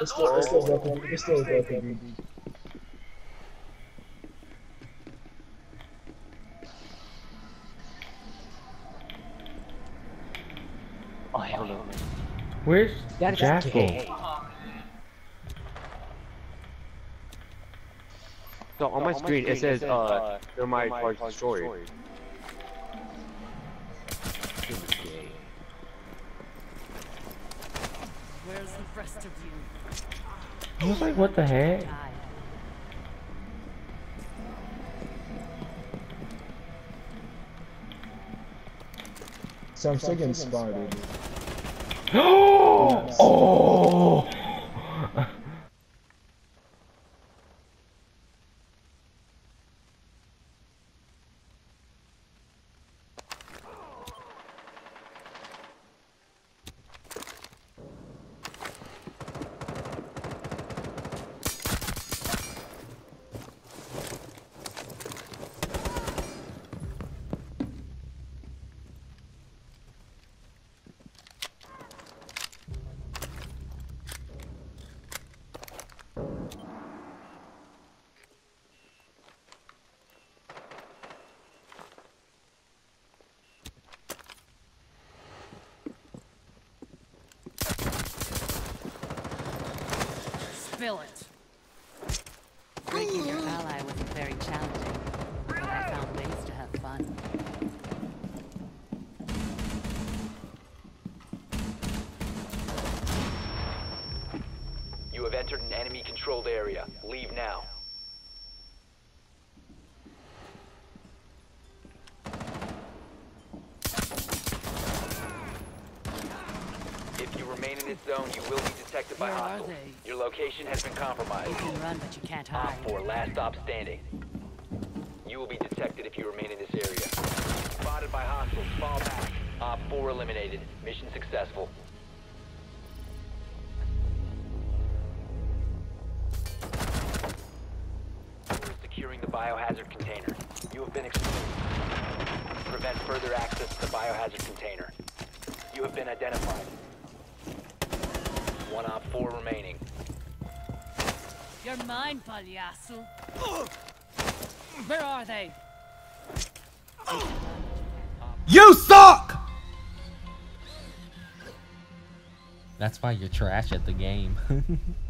It's still, it's still broken. It's still broken. Oh hell no. Where's That is Jackal? gay. So on my screen it says uh thermite charge destroyed. This is gay. Where's the rest of you? I was like, what the heck? Died. So I'm still getting spawned, dude. oh! oh. oh! Spill it. Breaking your ally wasn't very challenging, but I found ways to have fun. You have entered an enemy controlled area. Leave now. You remain in this zone, you will be detected by Where hostiles. Your location has been compromised. You can run, but you can't hide. Op hide. 4, last stop standing. You will be detected if you remain in this area. Spotted by hostiles, fall back. Op 4 eliminated. Mission successful. Securing the biohazard container. You have been exposed. Prevent further access to the biohazard container. You have been identified. One Op 4 remaining. You're mine, pagliasso. Where are they? You suck! That's why you're trash at the game.